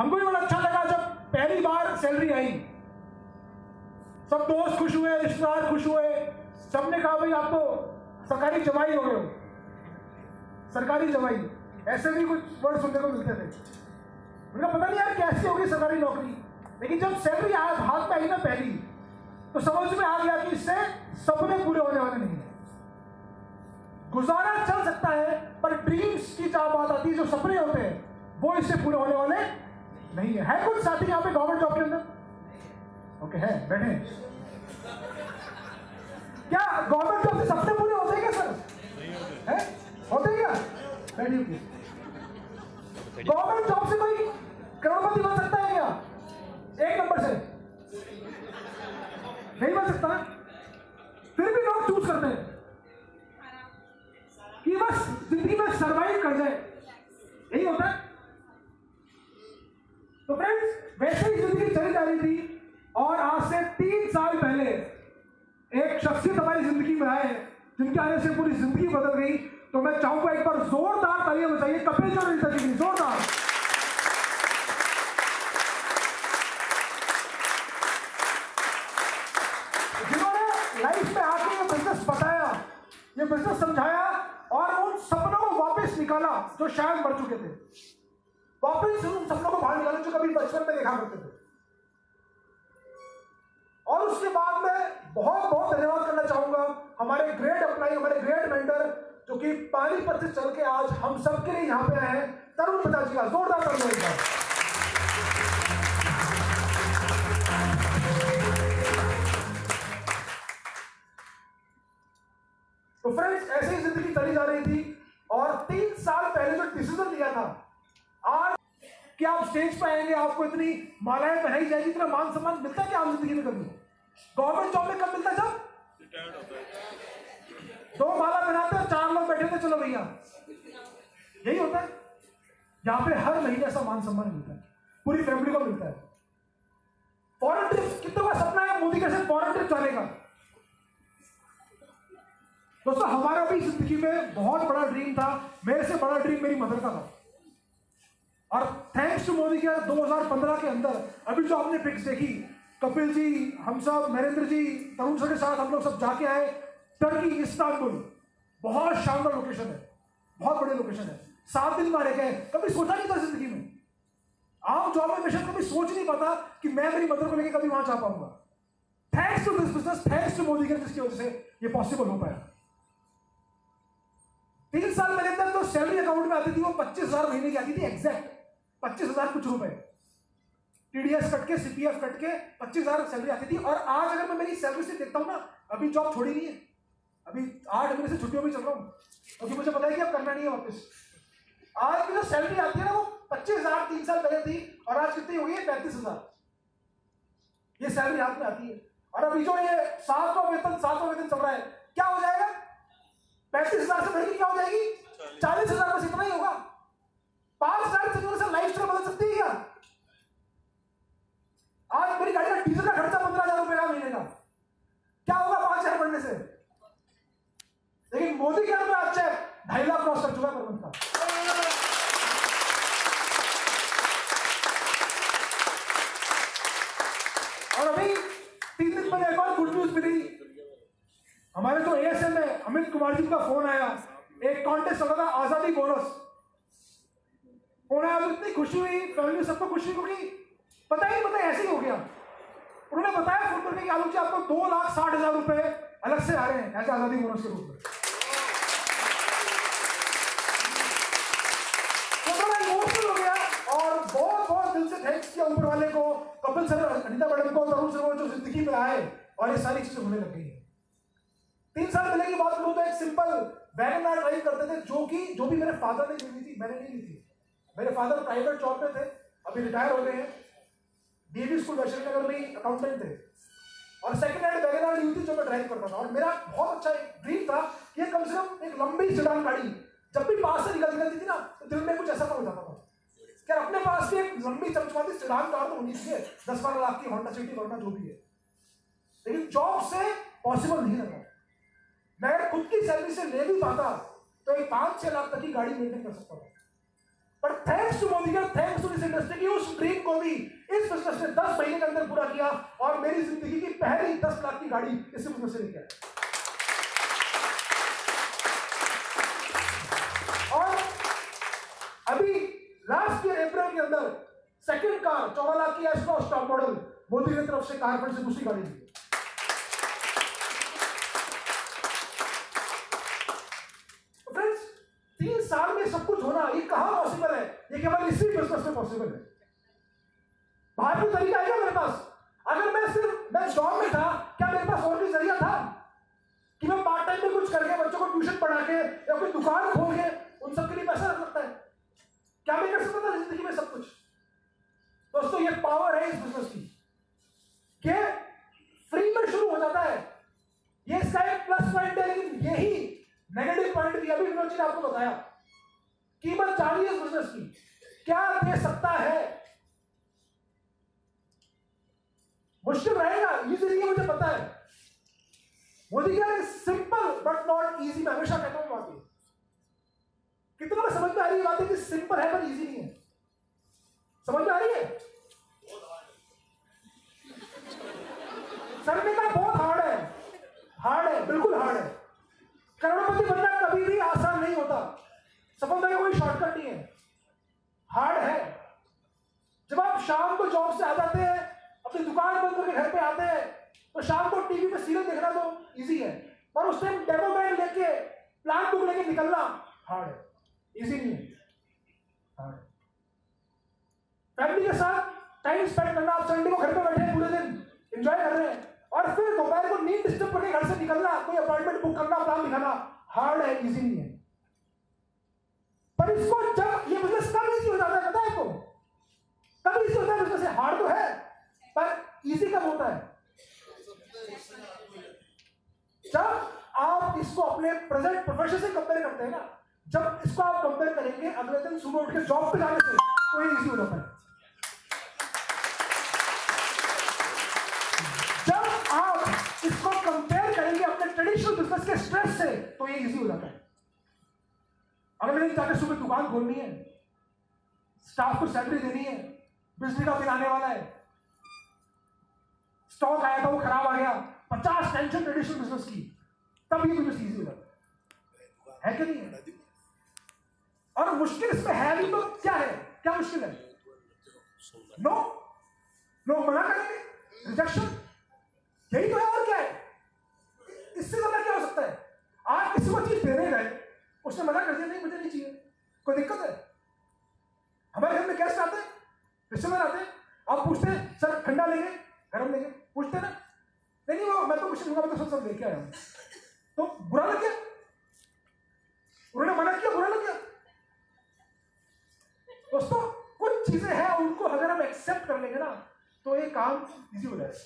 हमको भी बड़ा अच्छा लगा जब पहली बार सैलरी आई। सब दोस्त खुश हुए, रिश्तेदार खुश हुए। सबने कहा, भाई, आप तो सरकारी जवाई हो गए हो। सरकारी जवाई। ऐसे भी कुछ वर्ड सुनने को मिलते थे। मुझे पता नहीं यार कैसी होगी सरकारी नौकरी। लेकिन जब सैलरी आज हाथ में आई ना पहली तो समझ में आ गया कि इससे सपने पूरे होने वाले नहीं है। गुजारा चल सकता है, पर ड्रीम्स की जहाँ बात आती है? जो सपने होते हैं, वो इससे पूरे होने वाले नहीं है। है कुछ साथी यहाँ पे गवर्नमेंट जॉब के अंदर? ओके है, बैठे क्या गवर्नमेंट जॉब से सबसे पूरे होते हैं क्या, सर? है? होते क्या? बैठिए गवर्नमेंट जॉब से कोई करोड़पति फ्रेंड्स वैसे ही ज़िंदगी चली जा रही थी और आज से तीन साल पहले एक शख्सियत हमारी ज़िंदगी में आए, जिनके आने से पूरी ज़िंदगी बदल गई। तो मैं चाहूँगा एक बार जोरदार तालियाँ बजाइए, कपिल जो इंटरव्यू जोरदार। जिन्होंने लाइफ में आके ये बिज़नेस बताया, ये बिज़नेस समझाया और उन सपनों को वापस निकाला जो शायद मर चुके थे। वापस उन सपनों को बाहर निकालो जो कभी बचपन में देखा करते थे। और उसके बाद में बहुत बहुत धन्यवाद करना चाहूँगा हमारे ग्रेट अपनाई, हमारे ग्रेट मेंटर जो कि पानीपत से चल के आज हम सबके लिए यहाँ पे आए हैं। तरुण पिताजी का जोरदार तालियाँ आप स्टेज पे आएँगे आपको इतनी? मालाएँ पहनाई जाएगी, इतना मान सम्मान मिलता क्या आप ज़िंदगी में कभी? गवर्नमेंट जॉब में कब मिलता जब? दो माला पहनाते हैं चार लोग बैठे थे, चलो भैया। यही होता है। यहाँ पे हर महीने ऐसा मान सम्मान मिलता है। पूरी फैमिली को मिलता है। फॉरन ट्रिप कितने का सपना है मोदी कैसे फॉरन ट्रिप चलेगा दोस्तों, हमारा भी ज़िंदगी में बहुत बड़ा ड्रीम था। मेरे से बड़ा ड्रीम मेरी मदर का था। और थैंक्स टू मोदी के 2015 के अंदर, अभी जो आपने पिक्स देखी, कपिल जी, हम सब, नरेंद्र जी, तरुण सर के साथ हम लोग सब जाके आए टर्की इस्तांबुल बहुत शानदार लोकेशन है। बहुत बड़े लोकेशन है। सात दिन मारे गए। कभी सोचा नहीं था ज़िंदगी में। आम जॉब में मिशन कभी सोच नहीं पाता कि मैं मेरी मदर को लेकर कभी वहाँ जा पाऊँगा। Thanks to this business thanks to Modi के जिसकी वजह से ये पॉसिबल हो पाया। तीन साल मेरे अंदर तो सैलरी अकाउंट में आती थी, वो पच्चीस हज़ार महीने की आती थी एग्जैक्ट पच्चीस हज़ार कुछ रुपए। टीडीएस कट के सीपीएफ कट के पच्चीस हज़ार सैलरी आती थी। और आज अगर मैं मेरी सैलरी से देखता हूँ ना, अभी जॉब छोड़ी नहीं है। अभी आठ महीने से छुट्टियों में चल रहा हूँ। क्योंकि मुझे पता है कि अब करना नहीं है वापस। आज की जो सैलरी आती है ना, वो पच्चीस हज़ार तीन साल पहले थी, और आज कितनी हो गई है? पैंतीस हज़ार। ये सैलरी हाथ में आती है। और अभी जो ये सातवां वेतन सातवां वेतन चल रहा है, क्या हो जाएगा? पैंतीस हज़ार से बढ़ क्या हो जाएगी चालीस हज़ार बस इतना ही होगा पाँच हज़ार से लाइफ स्टाइल बदल सकती है क्या आज मेरी गाड़ी का डीजल का खर्चा पंद्रह हज़ार रुपए का महीने का क्या होगा पाँच हज़ार बढ़ने से लेकिन मोदी के अच्छा है ढाई लाख क्रॉस कर चुका है पर का। और अभी तीन दिन पहले एक और गुड न्यूज़ मिली। हमारे जो एएसएम में अमित कुमार जी का फ़ोन आया। एक कॉन्टेस्ट चल था, आज़ादी बोनस फ़ोन आया तो इतनी खुशी हुई फैमिली सबको खुशी क्योंकि पता ही पता ऐसे ही हो गया। उन्होंने बताया फ़ोन करके आलोक जी आपको दो लाख साठ हज़ार रुपए अलग से आ रहे हैं, ऐसे आज़ादी बोनस के रूप में तो बड़ा इमोशनल हो गया और बहुत बहुत दिल से थैंक्स किया ऊपर वाले को कपिल सर अनिता मैडम को तरुण सर जो ज़िंदगी में आए और ये सारी चीज़ें होने लग गई है। तीन साल पहले की बात करूँ तो एक सिंपल वैगन आर ड्राइव करते थे, जो कि, जो भी मेरे फादर ने ली थी, मैंने नहीं ली थी। मेरे फादर प्राइवेट जॉब में थे, अभी रिटायर हो गए हैं। डीबी स्कूल वैशाली नगर में अकाउंटेंट थे। और सेकंड हैंड वैगन आर ली थी जो मैं ड्राइव करता था। और मेरा बहुत अच्छा एक ड्रीम था कि कम से कम एक लंबी सिडान गाड़ी लंबी चमचमाती सिडान कार तो होनी चाहिए दस बारह लाख की होंडा सिटी वरना जो भी है। लेकिन जॉब से पॉसिबल नहीं लगा। मैं अगर खुद की सैलरी से ले भी पाता तो एक पाँच छह लाख तक की गाड़ी मेंटेन कर सकता था पर थैंक्स टू मोदी का थैंक्स टू दिस इंडस्ट्री की, उस ड्रीम को भी इस बिज़नेस ने दस महीने के अंदर पूरा किया और मेरी ज़िंदगी की पहली दस लाख की गाड़ी इस बिज़नेस से लेके आया। और अभी लास्ट ईयर अप्रैल के अंदर सेकंड कार चौदह लाख की एस्ट्रो स्टॉक मॉडल मोदी की तरफ़ से कार फंड से दूसरी गाड़ी ली। फ्रेंड्स तीन साल में सब कुछ होना, ये कहाँ पॉसिबल है? ये केवल इसी बिज़नेस में पॉसिबल है। बाहर कोई तरीका है मेरे पास? अगर मैं सिर्फ़, मैं जॉब में था, क्या मेरे पास और भी ज़रिया था? कि मैं पार्ट टाइम में कुछ करके बच्चों को ट्यूशन पढ़ा के या कोई दुकान खोल के उन सबके लिए पैसा रख सकता है? क्या मैं कर सकता था ज़िंदगी में सब कुछ? पावर है इस बिज़नेस की। कि फ्री में शुरू हो जाता है। ये इसका एक प्लस पॉइंट है, लेकिन यही नेगेटिव पॉइंट भी अभी विनोद जी ने आपको बताया। कीमत है इस बिज़नेस की। क्या दे सकता है? मुश्किल रहेगा इजी नहीं मुझे पता है। मोदी क्या सिंपल बट नॉट इजी मैं हमेशा कहता हूँ बात। कितना समझ में आ रही है बात कि सिंपल है पर इजी नहीं है। समझ में आ रही है? शाम को जॉब से आ जाते हैं, अपनी दुकान बंद करके घर पे आते हैं। तो शाम को टीवी पे सीरियल देखना तो इजी है। पर उस टाइम डेमो मैन लेके प्लान बुक लेके निकलना हार्ड है। इजी नहीं है। हार्ड फैमिली के साथ टाइम स्पेंड करना, आप संडे को घर पे बैठे पूरे दिन एंजॉय कर रहे हैं। और फिर दोपहर को नींद डिस्टर्ब करके घर से निकलना, कोई अपॉइंटमेंट बुक करना प्लान दिखाना हार्ड है इजी नहीं है। पर इसको जब ये बिज़नेस कब इजी हो जाता है है आपको? इजी होता है बिज़नेस हार्ड तो है, पर इजी कब होता है? जब आप इसको अपने प्रेजेंट प्रोफेशन से कंपेयर करते हैं ना, जब इसको आप कंपेयर करेंगे, अगले दिन सुबह उठ के जॉब पे जाने से तो ये इजी हो जाता है। जब आप इसको कंपेयर करेंगे अपने ट्रेडिशनल बिज़नेस के स्ट्रेस से तो ये इजी हो जाता है। अगले दिन जाकर सुबह दुकान खोलनी है स्टाफ को सैलरी देनी है बिजली का बिल आने वाला है। स्टॉक आया था, वो खराब आ गया। पचास टेंशन ट्रेडिशनल बिज़नेस की। तब ये बिज़नेस इजी हो है कि नहीं? और मुश्किल इसमें है भी तो क्या है? क्या मुश्किल है? नो लोग मना करेंगे? रिजेक्शन यही तो है और क्या है इससे ज़्यादा क्या हो सकता है आप किसी को चीज़ देने गए उसने मना कर दिया नहीं मुझे नहीं चाहिए कोई दिक्कत है हमारे घर में गेस्ट आते हैं रिश्तेदार आते हैं आप पूछते हैं सर ठंडा लेंगे गर्म लेंगे पूछते ना नहीं तो सब सब लेके आया तो बुरा लग गया? उन्होंने मना किया, बुरा लग गया? दोस्तों, कुछ चीज़ें हैं, उनको अगर हम एक्सेप्ट कर लेंगे ना तो ये काम इजी हो जाएगा।